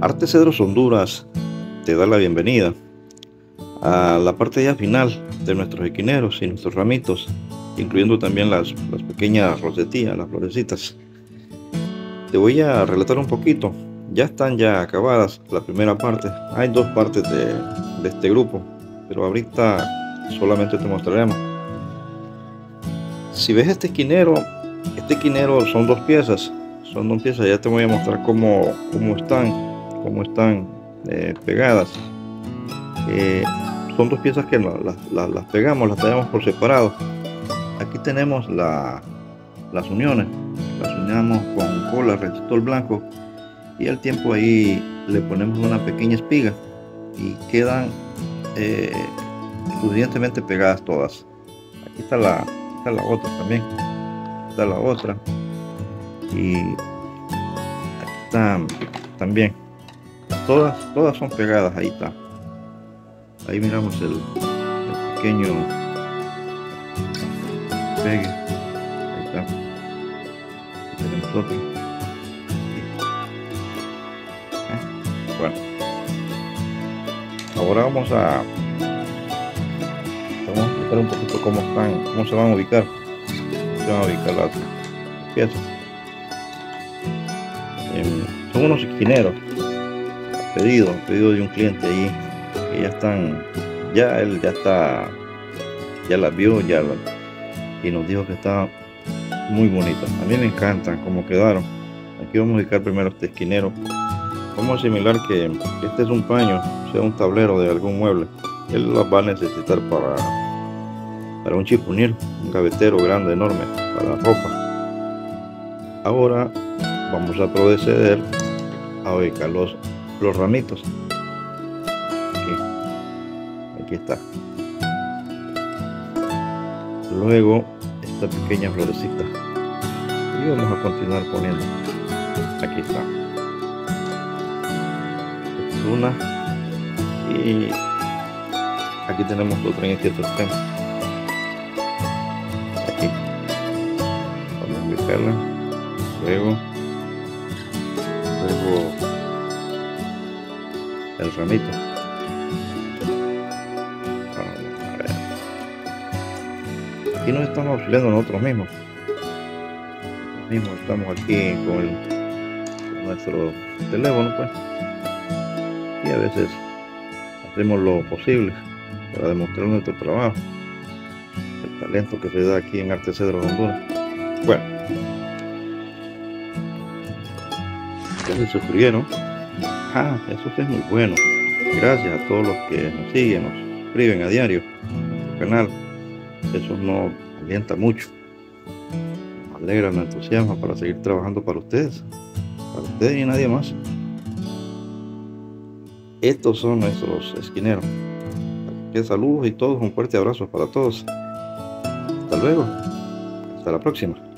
Arte Cedros Honduras te da la bienvenida a la parte ya final de nuestros equineros y nuestros ramitos, incluyendo también las, pequeñas rosetillas, las florecitas. Te voy a relatar un poquito. Ya están ya acabadas la primera parte. Hay dos partes de, de este grupo, pero ahorita solamente te mostraremos. Si ves este esquinero, este esquinero son dos piezas. Son dos piezas. Ya te voy a mostrar cómo, cómo están, cómo están eh, pegadas. Eh, son dos piezas que las, las, pegamos, las tenemos por separado. Aquí tenemos la, las uniones, las unamos con cola, resistor blanco y al tiempo ahí le ponemos una pequeña espiga y quedan eh, suficientemente pegadas todas. Aquí está la, está la otra también, está la otra y aquí está también. Todas, todas son pegadas, ahí está. Ahí miramos el, pequeño pegue. Ahí está. Tenemos otro. Bueno. Ahora vamos a vamos a explicar un poquito cómo están, cómo se van a ubicar. Se van a ubicar las piezas. Eh, son unos esquineros. Pedido, pedido de un cliente ahí. Que ya están, ya él ya está, ya las vio, ya la, y nos dijo que estaba muy bonita. A mí me encantan cómo quedaron. Aquí vamos a ubicar primero este esquinero. Vamos a asimilar que este es un paño, sea un tablero de algún mueble. Él las va a necesitar para, para un chipunil, un gavetero grande, enorme, para ropa. Ahora vamos a proceder a ubicar los ramitos. Aquí. Está. Luego esta pequeña florecita. Y vamos a continuar poniendo. Aquí está una y aquí tenemos otra en este otro extremo aquí vamos a ubicarla luego luego el ramito. A aquí nos estamos auxiliando nosotros mismos. Mismos estamos aquí con nuestro teléfono pues. Y a veces hacemos lo posible para demostrar nuestro trabajo, el talento que se da aquí en Arte Cedro Honduras. Bueno, ya se suscribieron. Ah, eso sí es muy bueno. Gracias a todos los que nos siguen, nos suscriben a diario al canal. Eso nos alienta mucho. Nos alegra, nos entusiasma para seguir trabajando para ustedes. Para ustedes y nadie más. Estos son nuestros esquineros. Que saludos y todos, un fuerte abrazo para todos. Hasta luego. Hasta la próxima.